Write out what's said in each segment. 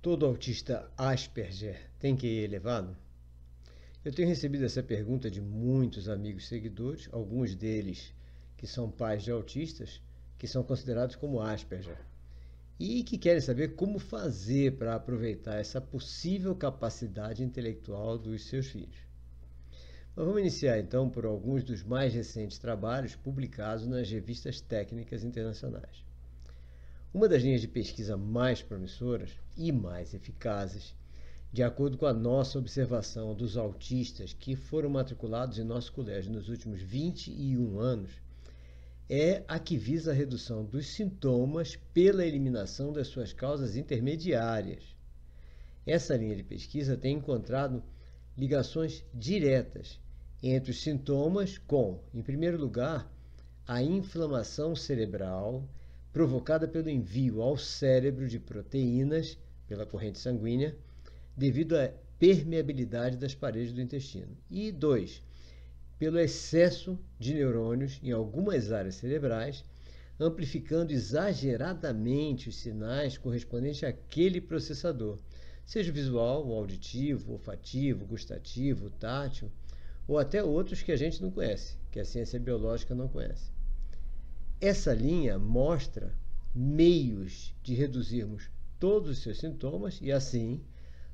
Todo autista Asperger tem QI elevado? Eu tenho recebido essa pergunta de muitos amigos seguidores, alguns deles que são pais de autistas, que são considerados como Asperger, e que querem saber como fazer para aproveitar essa possível capacidade intelectual dos seus filhos. Mas vamos iniciar então por alguns dos mais recentes trabalhos publicados nas revistas técnicas internacionais. Uma das linhas de pesquisa mais promissoras e mais eficazes, de acordo com a nossa observação dos autistas que foram matriculados em nosso colégio nos últimos 21 anos, é a que visa a redução dos sintomas pela eliminação das suas causas intermediárias. Essa linha de pesquisa tem encontrado ligações diretas entre os sintomas com, em primeiro lugar, a inflamação cerebral provocada pelo envio ao cérebro de proteínas pela corrente sanguínea devido à permeabilidade das paredes do intestino. E dois, pelo excesso de neurônios em algumas áreas cerebrais, amplificando exageradamente os sinais correspondentes àquele processador, seja visual, auditivo, olfativo, gustativo, tátil, ou até outros que a gente não conhece, que a ciência biológica não conhece. Essa linha mostra meios de reduzirmos todos os seus sintomas e, assim,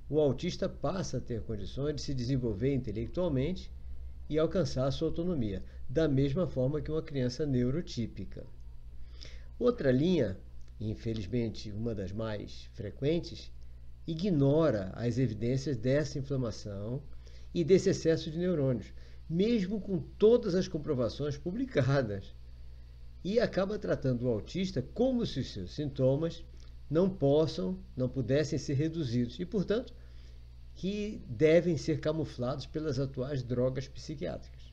o autista passa a ter condições de se desenvolver intelectualmente e alcançar a sua autonomia, da mesma forma que uma criança neurotípica. Outra linha, infelizmente uma das mais frequentes, ignora as evidências dessa inflamação e desse excesso de neurônios, mesmo com todas as comprovações publicadas e acaba tratando o autista como se os seus sintomas não possam, não pudessem ser reduzidos e, portanto, que devem ser camuflados pelas atuais drogas psiquiátricas.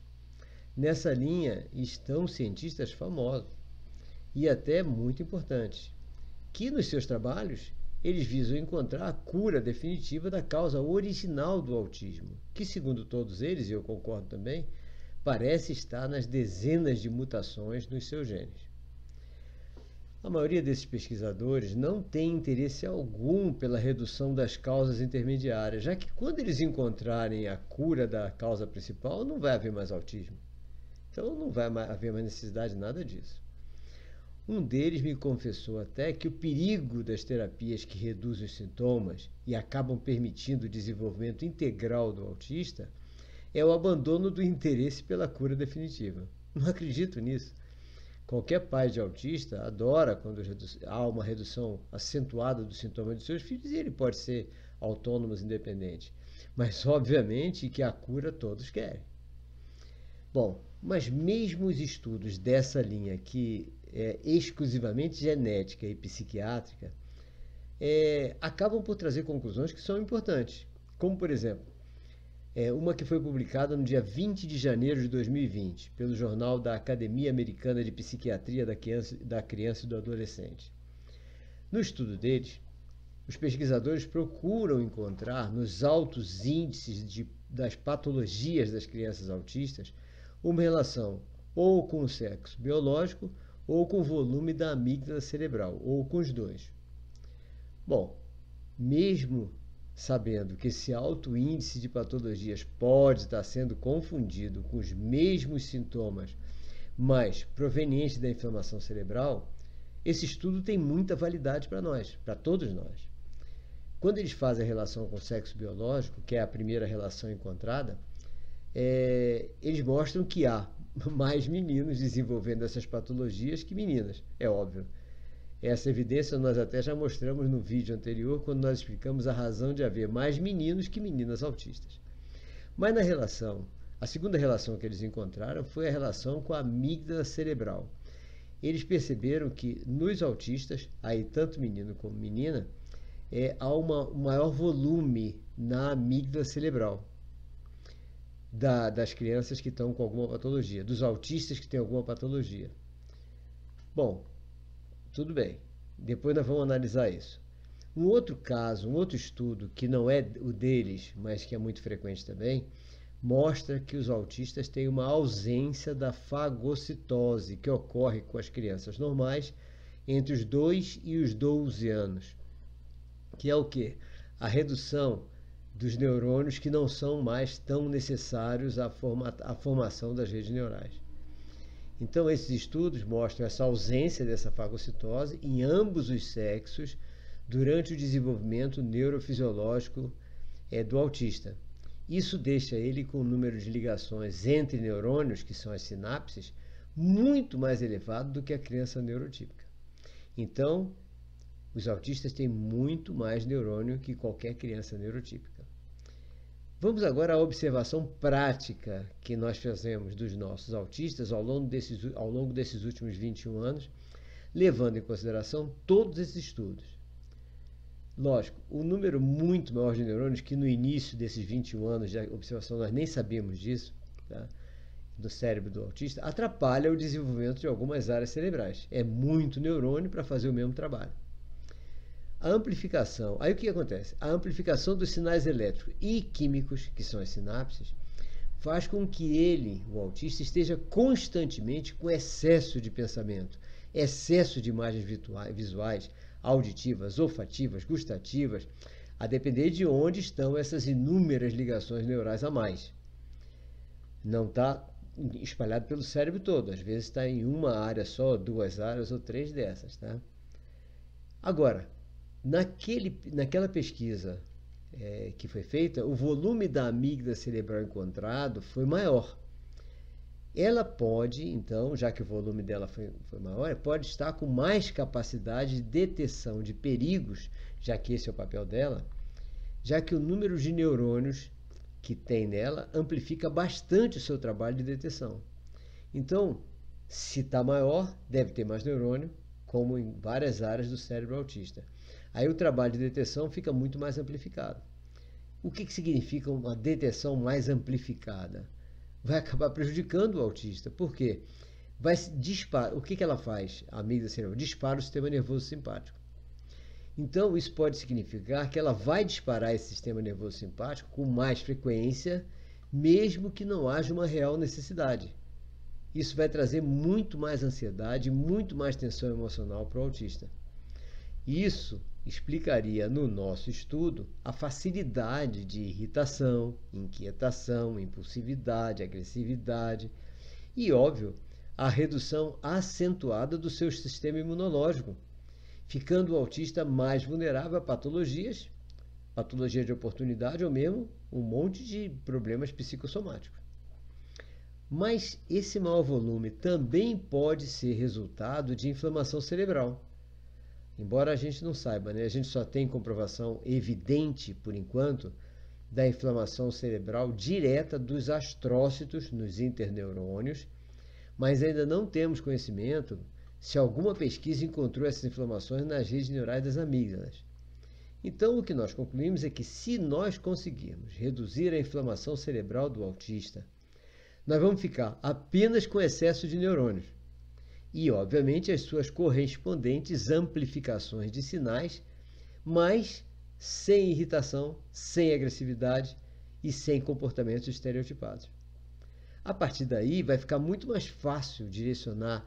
Nessa linha estão cientistas famosos e até muito importantes, que nos seus trabalhos eles visam encontrar a cura definitiva da causa original do autismo, que segundo todos eles, e eu concordo também, parece estar nas dezenas de mutações nos seus genes. A maioria desses pesquisadores não tem interesse algum pela redução das causas intermediárias, já que quando eles encontrarem a cura da causa principal, não vai haver mais autismo. Então não vai haver mais necessidade de nada disso. Um deles me confessou até que o perigo das terapias que reduzem os sintomas e acabam permitindo o desenvolvimento integral do autista é o abandono do interesse pela cura definitiva. Não acredito nisso. Qualquer pai de autista adora quando há uma redução acentuada dos sintomas de seus filhos e ele pode ser autônomo independente. Mas, obviamente, que a cura todos querem. Bom, mas mesmo os estudos dessa linha, que é exclusivamente genética e psiquiátrica, é, acabam por trazer conclusões que são importantes. Como, por exemplo, é uma que foi publicada no dia 20 de janeiro de 2020 pelo jornal da Academia Americana de Psiquiatria da Criança, da Criança e do Adolescente. No estudo deles, os pesquisadores procuram encontrar nos altos índices de, das patologias das crianças autistas uma relação ou com o sexo biológico ou com o volume da amígdala cerebral, ou com os dois. Bom, mesmo sabendo que esse alto índice de patologias pode estar sendo confundido com os mesmos sintomas, mas provenientes da inflamação cerebral, esse estudo tem muita validade para nós, para todos nós. Quando eles fazem a relação com o sexo biológico, que é a primeira relação encontrada, é, eles mostram que há mais meninos desenvolvendo essas patologias que meninas, é óbvio. Essa evidência nós até já mostramos no vídeo anterior, quando nós explicamos a razão de haver mais meninos que meninas autistas. Mas na relação, a segunda relação que eles encontraram foi a relação com a amígdala cerebral. Eles perceberam que nos autistas, aí tanto menino como menina, é, há uma, um maior volume na amígdala cerebral da, das crianças que estão com alguma patologia, dos autistas que têm alguma patologia. Bom, tudo bem. Depois nós vamos analisar isso. Um outro caso, um outro estudo, que não é o deles, mas que é muito frequente também, mostra que os autistas têm uma ausência da fagocitose que ocorre com as crianças normais entre os 2 e os 12 anos. que é o que? A redução dos neurônios que não são mais tão necessários à, forma, à formação das redes neurais. Então, esses estudos mostram essa ausência dessa fagocitose em ambos os sexos durante o desenvolvimento neurofisiológico é, do autista. Isso deixa ele com o número de ligações entre neurônios, que são as sinapses, muito mais elevado do que a criança neurotípica. Então, os autistas têm muito mais neurônio que qualquer criança neurotípica. Vamos agora à observação prática que nós fazemos dos nossos autistas ao longo desses, ao longo desses últimos 21 anos, levando em consideração todos esses estudos. Lógico, o número muito maior de neurônios, que no início desses 21 anos de observação nós nem sabíamos disso, tá? do cérebro do autista, atrapalha o desenvolvimento de algumas áreas cerebrais. É muito neurônio para fazer o mesmo trabalho. A amplificação, aí o que acontece? A amplificação dos sinais elétricos e químicos, que são as sinapses, faz com que ele, o autista, esteja constantemente com excesso de pensamento, excesso de imagens visuais, auditivas, olfativas, gustativas, a depender de onde estão essas inúmeras ligações neurais a mais. Não está espalhado pelo cérebro todo, às vezes está em uma área só, duas áreas ou três dessas. Tá? Agora, naquele, naquela pesquisa é, que foi feita, o volume da amígdala cerebral encontrado foi maior. Ela pode, então, já que o volume dela foi, foi maior, pode estar com mais capacidade de detecção de perigos, já que esse é o papel dela, já que o número de neurônios que tem nela amplifica bastante o seu trabalho de detecção. Então, se está maior, deve ter mais neurônio, como em várias áreas do cérebro autista. Aí o trabalho de detecção fica muito mais amplificado. O que, que significa uma detecção mais amplificada? vai acabar prejudicando o autista. Por quê? Vai disparar. O que, que ela faz? A amígdala cerebral dispara o sistema nervoso simpático. Então, isso pode significar que ela vai disparar esse sistema nervoso simpático com mais frequência, mesmo que não haja uma real necessidade. Isso vai trazer muito mais ansiedade, muito mais tensão emocional para o autista. Isso explicaria no nosso estudo a facilidade de irritação, inquietação, impulsividade, agressividade e, óbvio, a redução acentuada do seu sistema imunológico, ficando o autista mais vulnerável a patologias, patologia de oportunidade ou mesmo um monte de problemas psicossomáticos. Mas esse maior volume também pode ser resultado de inflamação cerebral Embora a gente não saiba, né? a gente só tem comprovação evidente, por enquanto, da inflamação cerebral direta dos astrócitos nos interneurônios, mas ainda não temos conhecimento se alguma pesquisa encontrou essas inflamações nas redes neurais das amígdalas. Então, o que nós concluímos é que se nós conseguirmos reduzir a inflamação cerebral do autista, nós vamos ficar apenas com excesso de neurônios e, obviamente, as suas correspondentes amplificações de sinais, mas sem irritação, sem agressividade e sem comportamentos estereotipados. A partir daí, vai ficar muito mais fácil direcionar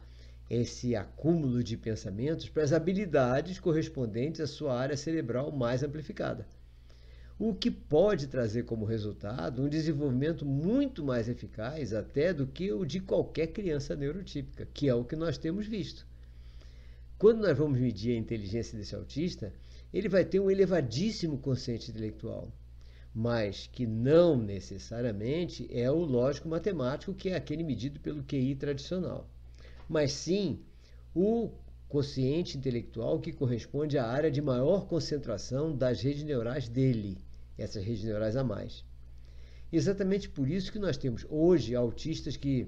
esse acúmulo de pensamentos para as habilidades correspondentes à sua área cerebral mais amplificada o que pode trazer como resultado um desenvolvimento muito mais eficaz até do que o de qualquer criança neurotípica, que é o que nós temos visto. Quando nós vamos medir a inteligência desse autista, ele vai ter um elevadíssimo consciente intelectual, mas que não necessariamente é o lógico matemático, que é aquele medido pelo QI tradicional, mas sim o consciente intelectual que corresponde à área de maior concentração das redes neurais dele essas redes neurais a mais. Exatamente por isso que nós temos hoje autistas que,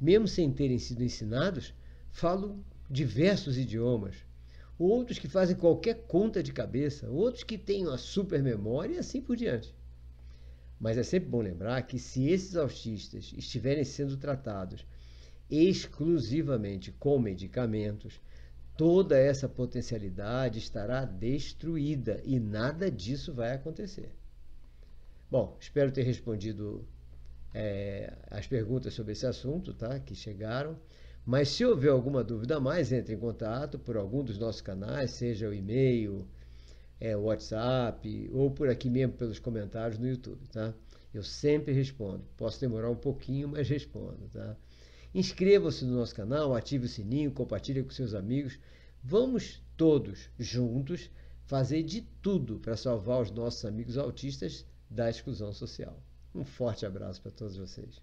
mesmo sem terem sido ensinados, falam diversos idiomas. Outros que fazem qualquer conta de cabeça, outros que têm uma super memória e assim por diante. Mas é sempre bom lembrar que se esses autistas estiverem sendo tratados exclusivamente com medicamentos, toda essa potencialidade estará destruída e nada disso vai acontecer. Bom, espero ter respondido é, as perguntas sobre esse assunto, tá? Que chegaram. Mas se houver alguma dúvida a mais, entre em contato por algum dos nossos canais, seja o e-mail, é, WhatsApp ou por aqui mesmo pelos comentários no YouTube, tá? Eu sempre respondo. Posso demorar um pouquinho, mas respondo, tá? Inscreva-se no nosso canal, ative o sininho, compartilhe com seus amigos. Vamos todos juntos fazer de tudo para salvar os nossos amigos autistas da exclusão social. Um forte abraço para todos vocês.